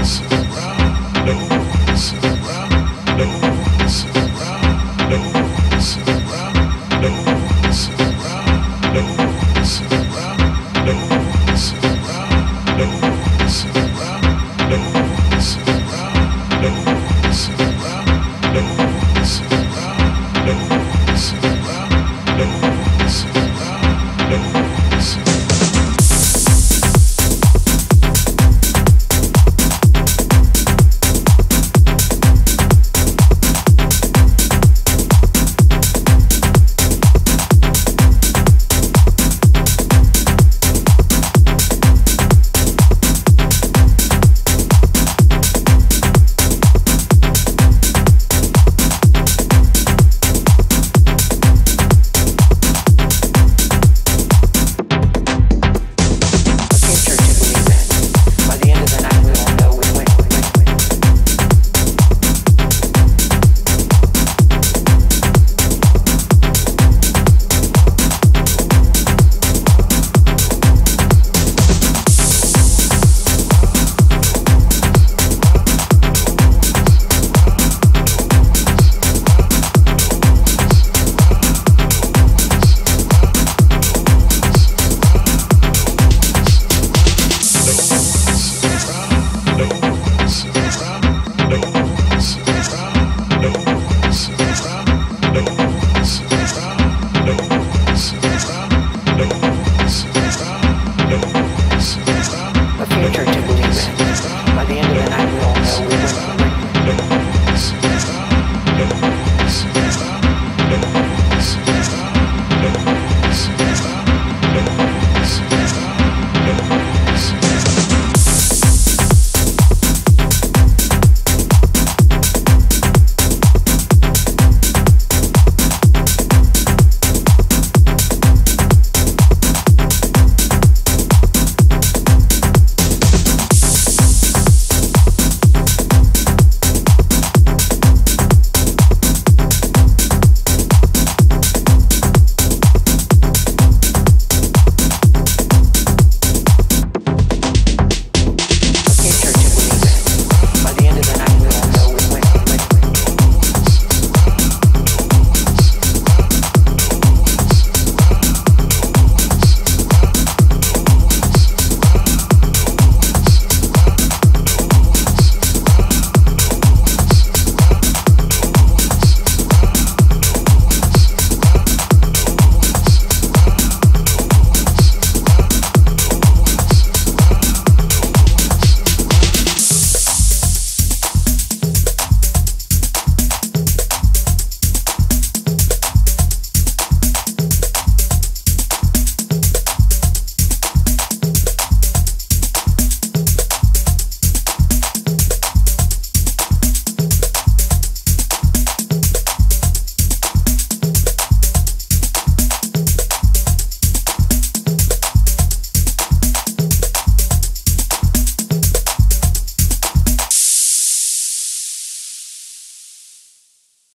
Records.